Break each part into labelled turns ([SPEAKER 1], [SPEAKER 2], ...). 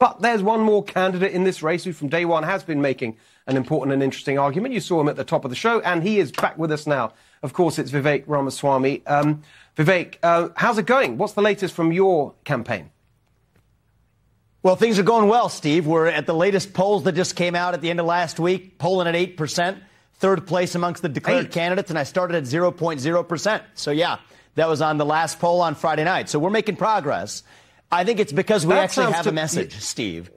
[SPEAKER 1] But there's one more candidate in this race who from day one has been making an important and interesting argument. You saw him at the top of the show, and he is back with us now. Of course, it's Vivek Ramaswamy. Um, Vivek, uh, how's it going? What's the latest from your campaign?
[SPEAKER 2] Well, things are going well, Steve. We're at the latest polls that just came out at the end of last week, polling at 8%, third place amongst the declared Eight. candidates, and I started at 0.0%. So, yeah, that was on the last poll on Friday night. So we're making progress. I think it's because we that actually have to, a message, Steve.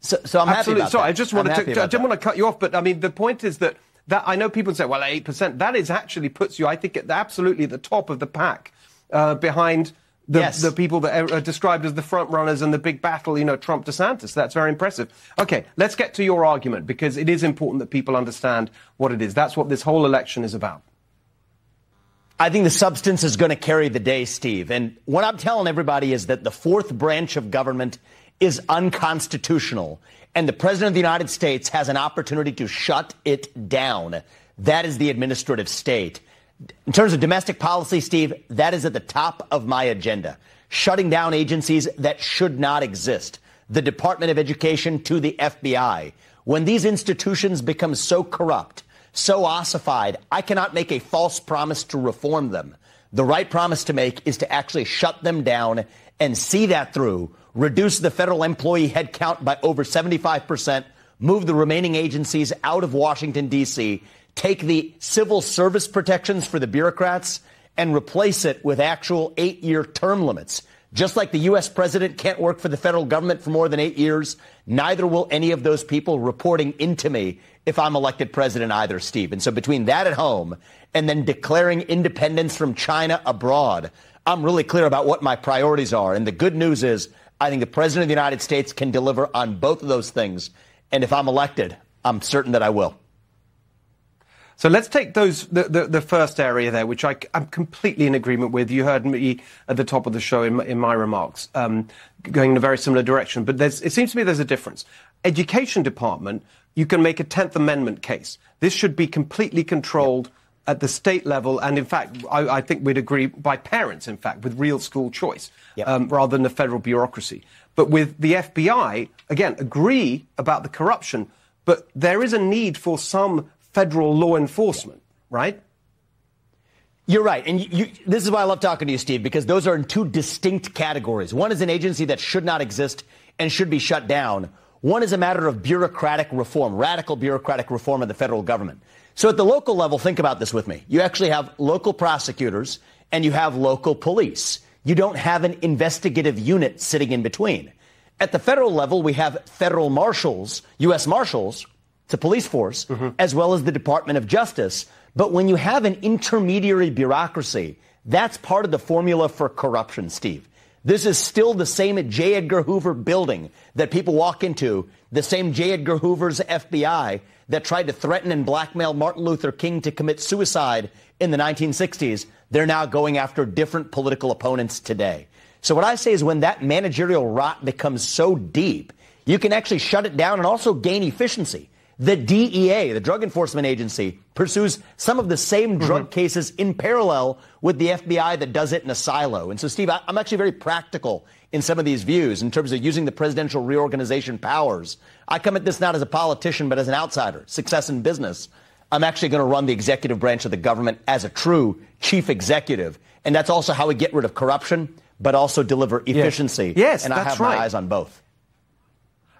[SPEAKER 2] So, so I'm
[SPEAKER 1] Absolutely.
[SPEAKER 2] happy
[SPEAKER 1] Sorry,
[SPEAKER 2] that.
[SPEAKER 1] I just wanted to, I didn't want to cut you off, but I mean, the point is that, that I know people say, well, 8%, that is actually puts you, I think, at the, absolutely at the top of the pack uh, behind the, yes. the people that are described as the front runners and the big battle, you know, Trump DeSantis. That's very impressive. Okay, let's get to your argument because it is important that people understand what it is. That's what this whole election is about.
[SPEAKER 2] I think the substance is going to carry the day, Steve. And what I'm telling everybody is that the fourth branch of government is unconstitutional, and the President of the United States has an opportunity to shut it down. That is the administrative state. In terms of domestic policy, Steve, that is at the top of my agenda. Shutting down agencies that should not exist. The Department of Education to the FBI. When these institutions become so corrupt, so ossified, I cannot make a false promise to reform them. The right promise to make is to actually shut them down and see that through, reduce the federal employee headcount by over 75%, move the remaining agencies out of Washington, D.C., take the civil service protections for the bureaucrats and replace it with actual eight year term limits. Just like the U.S. president can't work for the federal government for more than eight years, neither will any of those people reporting into me if I'm elected president either, Steve. And so between that at home and then declaring independence from China abroad, I'm really clear about what my priorities are. And the good news is I think the president of the United States can deliver on both of those things. And if I'm elected, I'm certain that I will.
[SPEAKER 1] So let's take those the, the, the, first area there, which I, am completely in agreement with. You heard me at the top of the show in, in my remarks, um, going in a very similar direction. But it seems to me there's a difference. Education department, you can make a Tenth Amendment case. This should be completely controlled. Yep. At the state level, and in fact, I, I, think we'd agree by parents, in fact, with real school choice, yep. um, rather than the federal bureaucracy. But with the FBI, again, agree about the corruption, but there is a need for some federal law enforcement, right?
[SPEAKER 2] You're right. And you, you, this is why I love talking to you, Steve, because those are in two distinct categories. One is an agency that should not exist and should be shut down. One is a matter of bureaucratic reform, radical bureaucratic reform of the federal government. So at the local level, think about this with me. You actually have local prosecutors and you have local police. You don't have an investigative unit sitting in between. At the federal level, we have federal marshals, U.S. marshals, the police force, mm-hmm. as well as the Department of Justice. But when you have an intermediary bureaucracy, that's part of the formula for corruption, Steve. This is still the same J. Edgar Hoover building that people walk into, the same J. Edgar Hoover's FBI that tried to threaten and blackmail Martin Luther King to commit suicide in the 1960s. They're now going after different political opponents today. So what I say is when that managerial rot becomes so deep, you can actually shut it down and also gain efficiency. The DEA, the Drug Enforcement Agency, pursues some of the same mm-hmm. drug cases in parallel with the FBI that does it in a silo. And so, Steve, I, I'm actually very practical in some of these views in terms of using the presidential reorganization powers. I come at this not as a politician, but as an outsider, success in business. I'm actually going to run the executive branch of the government as a true chief executive. And that's also how we get rid of corruption, but also deliver efficiency.
[SPEAKER 1] Yes, yes
[SPEAKER 2] and
[SPEAKER 1] I
[SPEAKER 2] have
[SPEAKER 1] right.
[SPEAKER 2] my eyes on both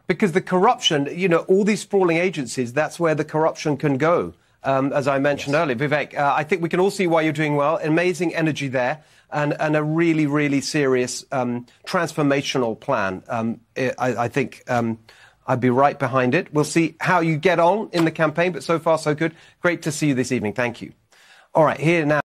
[SPEAKER 1] because the corruption, you know, all these sprawling agencies, that's where the corruption can go. Um, as I mentioned yes. earlier, Vivek, uh, I think we can all see why you're doing well. Amazing energy there, and, and a really, really serious um, transformational plan. Um, I, I, think um, I'd be right behind it. We'll see how you get on in the campaign, but so far, so good. Great to see you this evening. Thank you. All right, here now.